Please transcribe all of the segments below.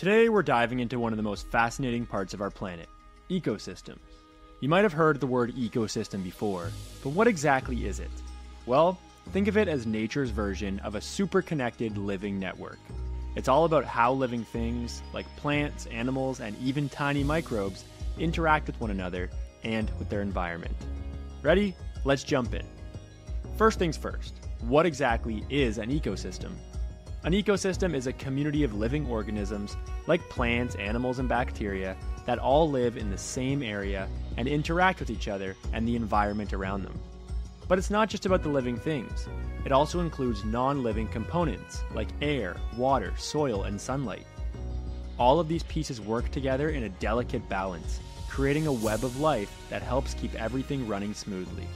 Today, we're diving into one of the most fascinating parts of our planet ecosystems. You might have heard the word ecosystem before, but what exactly is it? Well, think of it as nature's version of a super connected living network. It's all about how living things, like plants, animals, and even tiny microbes, interact with one another and with their environment. Ready? Let's jump in. First things first, what exactly is an ecosystem? An ecosystem is a community of living organisms, like plants, animals, and bacteria, that all live in the same area and interact with each other and the environment around them. But it's not just about the living things, it also includes non living components like air, water, soil, and sunlight. All of these pieces work together in a delicate balance, creating a web of life that helps keep everything running smoothly.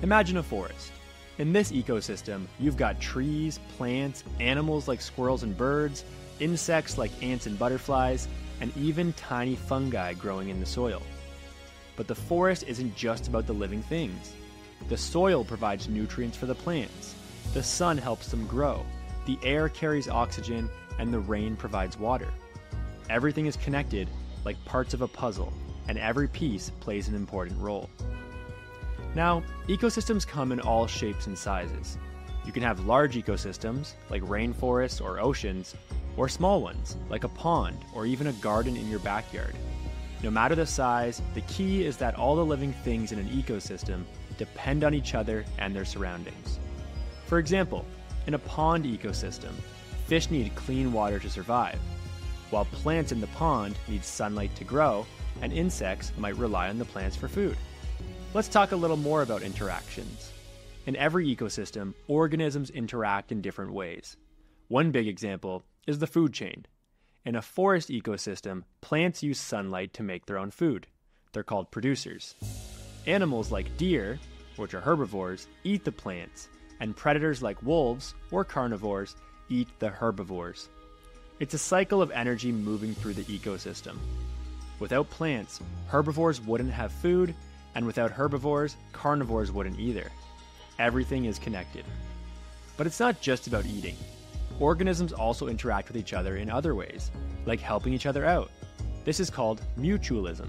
Imagine a forest. In this ecosystem, you've got trees, plants, animals like squirrels and birds, insects like ants and butterflies, and even tiny fungi growing in the soil. But the forest isn't just about the living things. The soil provides nutrients for the plants, the sun helps them grow, the air carries oxygen, and the rain provides water. Everything is connected like parts of a puzzle, and every piece plays an important role. Now, ecosystems come in all shapes and sizes. You can have large ecosystems, like rainforests or oceans, or small ones, like a pond or even a garden in your backyard. No matter the size, the key is that all the living things in an ecosystem depend on each other and their surroundings. For example, in a pond ecosystem, fish need clean water to survive, while plants in the pond need sunlight to grow, and insects might rely on the plants for food. Let's talk a little more about interactions. In every ecosystem, organisms interact in different ways. One big example is the food chain. In a forest ecosystem, plants use sunlight to make their own food. They're called producers. Animals like deer, which are herbivores, eat the plants, and predators like wolves, or carnivores, eat the herbivores. It's a cycle of energy moving through the ecosystem. Without plants, herbivores wouldn't have food, and without herbivores, carnivores wouldn't either. Everything is connected. But it's not just about eating. Organisms also interact with each other in other ways, like helping each other out. This is called mutualism.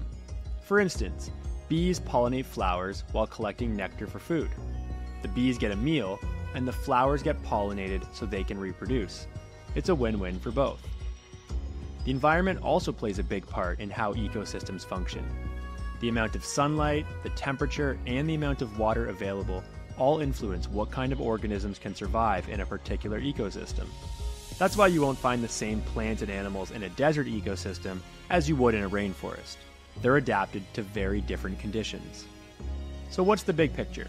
For instance, bees pollinate flowers while collecting nectar for food. The bees get a meal, and the flowers get pollinated so they can reproduce. It's a win win for both. The environment also plays a big part in how ecosystems function. The amount of sunlight, the temperature, and the amount of water available all influence what kind of organisms can survive in a particular ecosystem. That's why you won't find the same plants and animals in a desert ecosystem as you would in a rainforest. They're adapted to very different conditions. So, what's the big picture?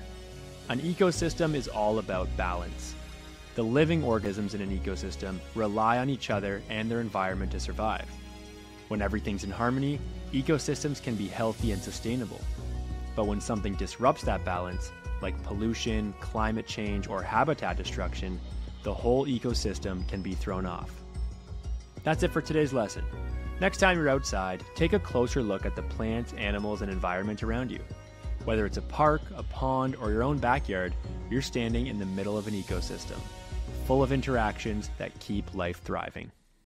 An ecosystem is all about balance. The living organisms in an ecosystem rely on each other and their environment to survive. When everything's in harmony, ecosystems can be healthy and sustainable. But when something disrupts that balance, like pollution, climate change, or habitat destruction, the whole ecosystem can be thrown off. That's it for today's lesson. Next time you're outside, take a closer look at the plants, animals, and environment around you. Whether it's a park, a pond, or your own backyard, you're standing in the middle of an ecosystem, full of interactions that keep life thriving.